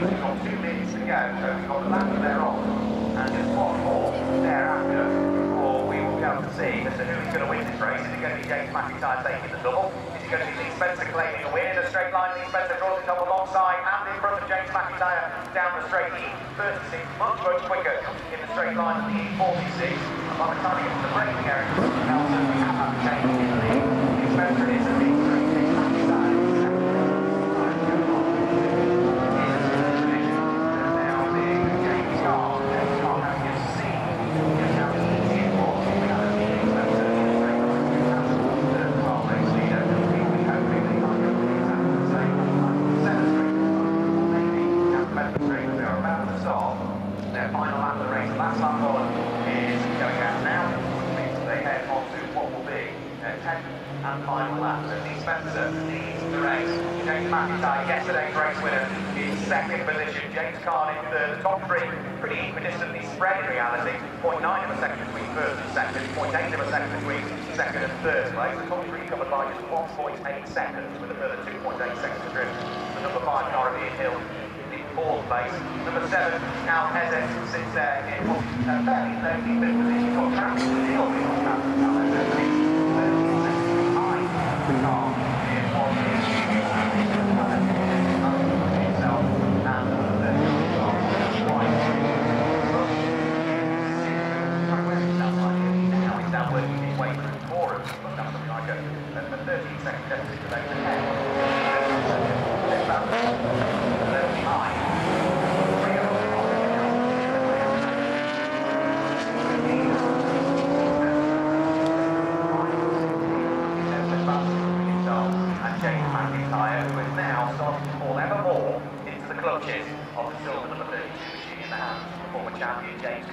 We've got two minutes to go, so we've got the lap they're on, and just one more thereafter, or we will be able to see who is going to win this race. Is it going to be James McIntyre taking the double? Is it going to be Lee Spencer claiming a win in a straight line? Lee Spencer draws it up alongside and in front of James McIntyre down the straight. E36 much, much quicker in the straight line than the E46. And by the time he gets to the braking area, Nelson, we have had a change in the lead. Lee Spencer is a lead. James McIntyre is second. Now being James Carr. James Carr having a seat just how easy it was. We had a meeting Spencer in the straight line. Third car race leader. We hope they might go with exactly the same. Seven straight maybe down Bedford Street. They are about to start their final lap of the race. Last lap on is going out now, which means they head on to what will be their 10th and final lap. So Lee Spencer leads the race. James McIntyre, yesterday's race winner, in second position. James Carr in third. Top three pretty equidistantly spread in reality. 0.9 of a second between first and second, 0.8 of a second between second and third place. The top three covered by just 1.8 seconds with a further 2.8 place. Number seven, now Pezek sits there in what uh, fairly lonely bit position. Got traffic to deal with. Working his way through four of them, but clutches of the silver number 32 machine in the of the former champion James